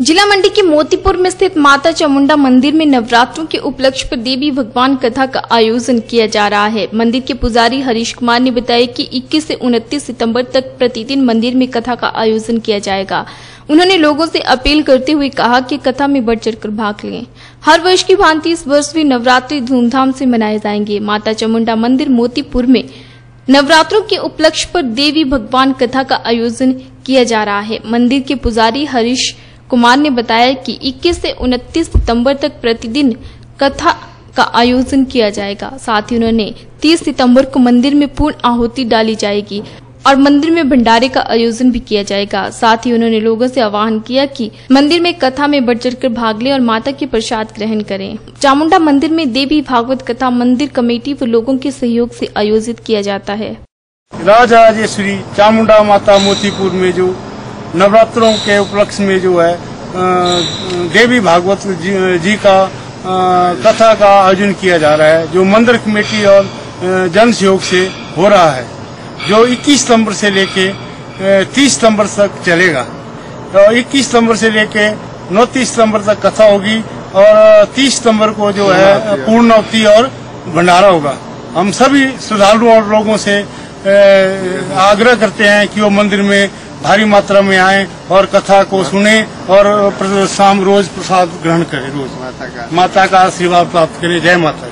जिला मंडी के मोतीपुर में स्थित माता चामुंडा मंदिर में नवरात्रों के उपलक्ष्य पर देवी भगवान कथा का आयोजन किया जा रहा है। मंदिर के पुजारी हरीश कुमार ने बताया कि 21 से 29 सितंबर तक प्रतिदिन मंदिर में कथा का आयोजन किया जाएगा। उन्होंने लोगों से अपील करते हुए कहा कि कथा में बढ़ चढ़कर भाग लें। हर वर्ष की भांति इस वर्ष भी नवरात्रि धूमधाम से मनाए जाएँगे। माता चामुंडा मंदिर मोतीपुर में नवरात्रों के उपलक्ष्य पर देवी भगवान कथा का आयोजन किया जा रहा है। मंदिर के पुजारी हरीश कुमार ने बताया कि 21 से 29 सितंबर तक प्रतिदिन कथा का आयोजन किया जाएगा। साथ ही उन्होंने 30 सितंबर को मंदिर में पूर्ण आहुति डाली जाएगी और मंदिर में भंडारे का आयोजन भी किया जाएगा। साथ ही उन्होंने लोगों से आह्वान किया कि मंदिर में कथा में बढ़ चढ़ कर भाग लें और माता के प्रसाद ग्रहण करें। चामुंडा मंदिर में देवी भागवत कथा मंदिर कमेटी व लोगों के सहयोग से आयोजित किया जाता है। राजराजेश्वरी चामुंडा माता मोतीपुर में जो नवरात्रों के उपलक्ष्य में जो है देवी भागवत जी, जी का कथा का आयोजन किया जा रहा है जो मंदिर कमेटी और जन सहयोग से हो रहा है जो 21 सितंबर से लेके 30 सितंबर तक चलेगा। तो 21 सितंबर से लेके 29 सितंबर तक कथा होगी और 30 सितंबर को जो है पूर्णवती और भंडारा होगा। हम सभी श्रद्धालुओं और लोगों से आग्रह करते हैं कि वो मंदिर में भारी मात्रा में आए और कथा को सुने और शाम रोज प्रसाद ग्रहण करें रोज माता का। माता का आशीर्वाद प्राप्त करें। जय माता